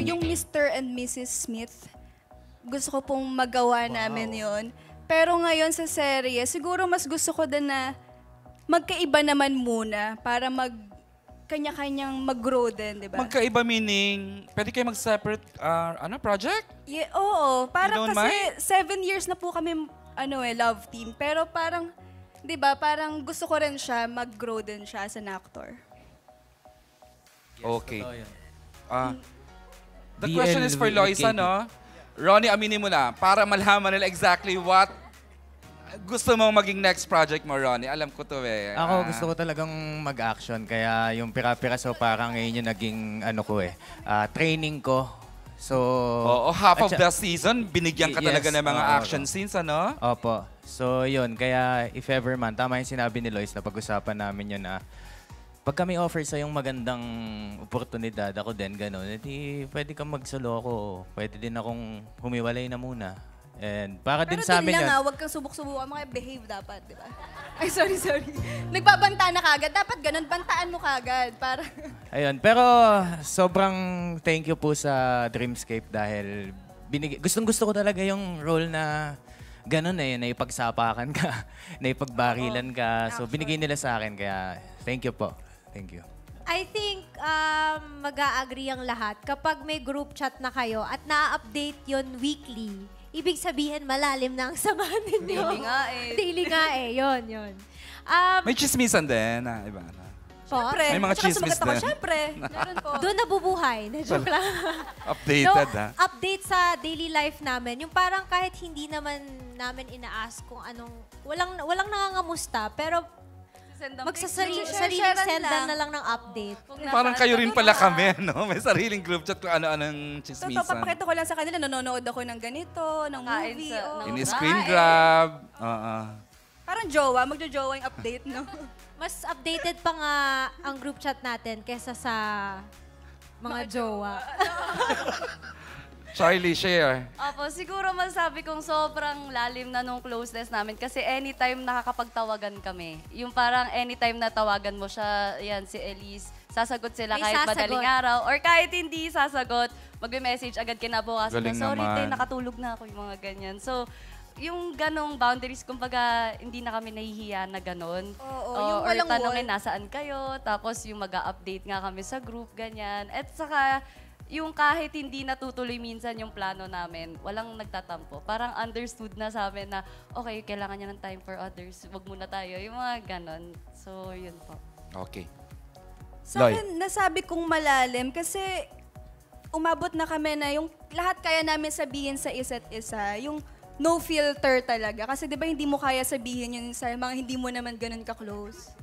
Yung Mr. and Mrs. Smith, gusto ko pong magawa namin yon. Pero ngayon sa serye, siguro mas gusto ko din na magkaiba naman muna para mag kanya-kanyang mag-grow din, di ba? Magkaiba meaning, pwede kayo mag-separate ah, ano, project? Yeah, oo, parang kasi mind? seven years na po kami ano eh, love team. Pero parang, di ba, parang gusto ko rin siya, mag-grow din siya as an actor. Okay. Ah, the BL question is for Loisa, no? Ronnie, aminin mo na, para malaman nila exactly what gusto mong maging next project mo, Ronnie. Alam ko to eh. Ako Ah, gusto ko talagang mag-action kaya yung pira-piraso parang ngayon yung naging ano ko eh, ah, training ko. So Oo, half of the season, binigyan ka Yes, talaga ng mga oo, action oo. scenes, ano? Opo. So yun, kaya if ever man, tama yung sinabi ni Lois na pag-usapan namin yun na pag kami offer sa yung magandang oportunidad, ako din gano'n, edi pwede kang magsolo ako. Pwede din akong humiwalay na muna. And para Pero din sa amin lang yun. ah, huwag kang subok-subukan, mga behave dapat, di ba? Ay, sorry, sorry. Nagbabanta na kagad. Dapat ganun, bantaan mo kagad. Para... Ayun, pero sobrang thank you po sa Dreamscape dahil binig gustong gusto ko talaga yung role na ganun eh, na ipagsapakan ka, na ipagbarilan ka. So binigay nila sa akin kaya thank you po. Thank you. I think um, mag-a-agree ang lahat. Kapag may group chat na kayo at na-update yon weekly, ibig sabihin malalim na ang samahan ninyo. Daily nga eh. Daily nga eh. Yun, yun. Um, May chismisan din, ah, iba na. po, Siyempre. May mga chismis din. Siyempre. Meron po. doon nabubuhay. Na joke lang. Updated, no, ah. update sa daily life namin. Yung parang kahit hindi naman namin ina-ask kung anong, walang, walang nangangamusta, pero Send ang magsasari, picture, sariling share-sharean sendan na lang ng update. Kung Parang nasaan kayo ka rin pala kami, no? May sariling group chat kung ano-anong Totoo, chismisan. papakita ko lang sa kanila, nanonood ako ng ganito, ng Kain movie. sa- oh. ng- Ini-screen Ah, eh. grab. Oo. Parang jowa, magjo-jowa yung update, no? Mas updated pa nga ang group chat natin kesa sa mga jowa. Charlie, share. Opo, siguro masabi kong sobrang lalim na nung closeness namin kasi anytime nakakapagtawagan kami. Yung parang anytime na tawagan mo siya, yan, si Elise, sasagot sila May kahit sasagot. madaling araw or kahit hindi sasagot, magme-message agad kinabukasan. Galing na, Sorry, naman. nakatulog na ako yung mga ganyan. So, yung ganong boundaries, kumbaga, hindi na kami nahihiya na ganon. Oo, O, yung or tanongin, wall. nasaan kayo? Tapos yung mag update nga kami sa group, ganyan. At saka, yung kahit hindi natutuloy minsan yung plano namin, walang nagtatampo. Parang understood na sa amin na, okay, kailangan niya ng time for others. Wag muna tayo. Yung mga ganon. So, yun po. Okay. Sa Loy. akin, nasabi kong malalim kasi umabot na kami na yung lahat kaya namin sabihin sa isa't isa, yung no filter talaga. Kasi di ba hindi mo kaya sabihin yun sa mga hindi mo naman ganun ka-close.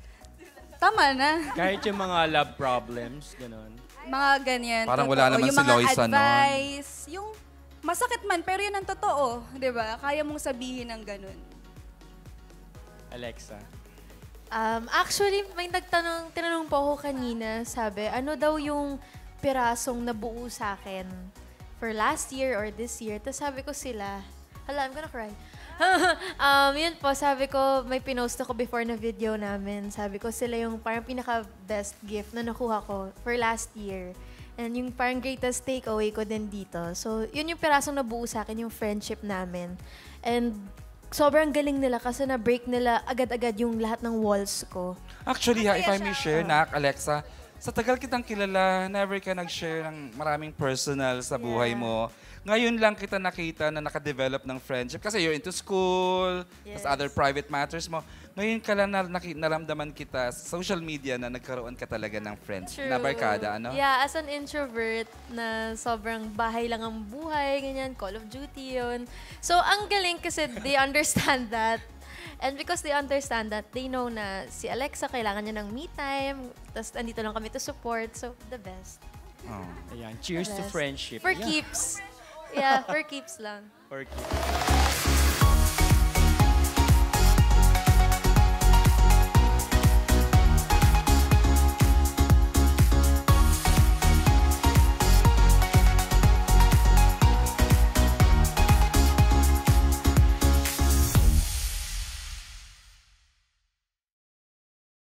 Tama na. Kahit yung mga love problems, gano'n. Mga ganyan. Parang totoo. wala naman yung si mga Loisa advice, yung masakit man, pero yun ang totoo. Di ba? Kaya mong sabihin ng ganun. Alexa. Um, actually, may nagtanong, tinanong po ako kanina, sabi, ano daw yung pirasong nabuo sa akin for last year or this year. Tapos sabi ko sila, hala, I'm gonna cry. um, yun po, sabi ko, may pinost ako before na video namin. Sabi ko, sila yung parang pinaka-best gift na nakuha ko for last year. And yung parang greatest takeaway ko din dito. So, yun yung pirasong nabuo sa akin, yung friendship namin. And sobrang galing nila kasi na-break nila agad-agad yung lahat ng walls ko. Actually, ha, if I may share, Nak, Alexa, sa tagal kitang kilala, never ka nag-share ng maraming personal sa buhay mo. Ngayon lang kita nakita na nakadevelop ng friendship. Kasi you're into school, Yes. other private matters mo. Ngayon ka lang na, naramdaman kita sa social media na nagkaroon ka talaga ng friends. Na barkada, ano? Yeah, as an introvert na sobrang bahay lang ang buhay, ganyan, Call of Duty yun. So, ang galing kasi they understand that. And because they understand that, they know na si Alexa kailangan niya ng me time, tapos andito lang kami to support. So, the best. Oh. Ayan, cheers to friendship. For Ayan. keeps. Yeah, for keeps lang. For keeps.